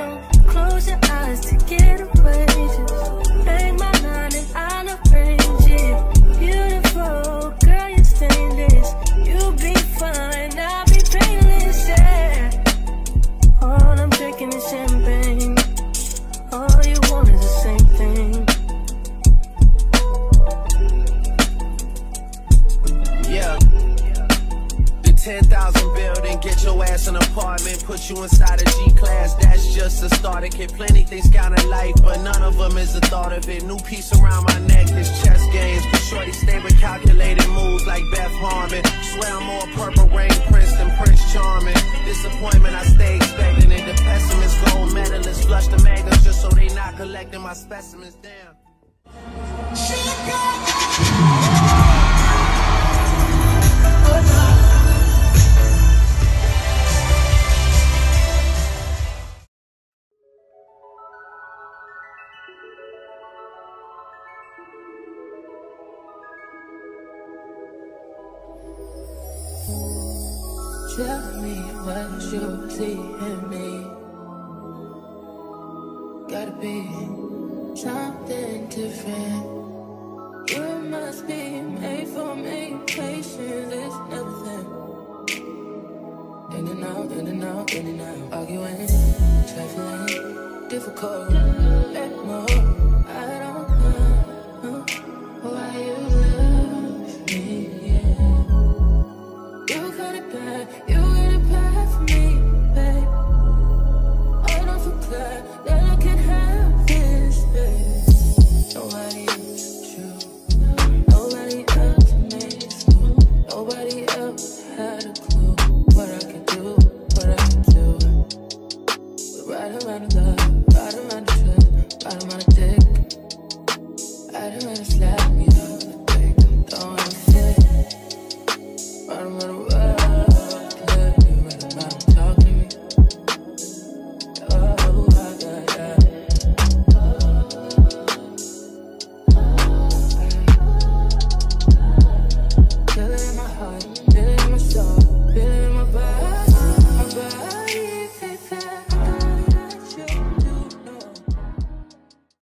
Don't close your eyes to get away. Just an apartment, put you inside a G class. That's just a starter kit. Plenty things kinda life, but none of them is the thought of it. New piece around my neck, this chess games. Shorty stay with calculated moves like Beth Harmon. Swear I'm more purple rain prince than Prince Charming. Disappointment, I stay expecting it. The pessimist, gold medalists, flush the magnums just so they not collecting my specimens. Damn. Tell me what you see in me. Gotta be something different. You must be made for me. Patience is nothing. In and out, in and out, in and out. Arguing, trifling, difficult. that. You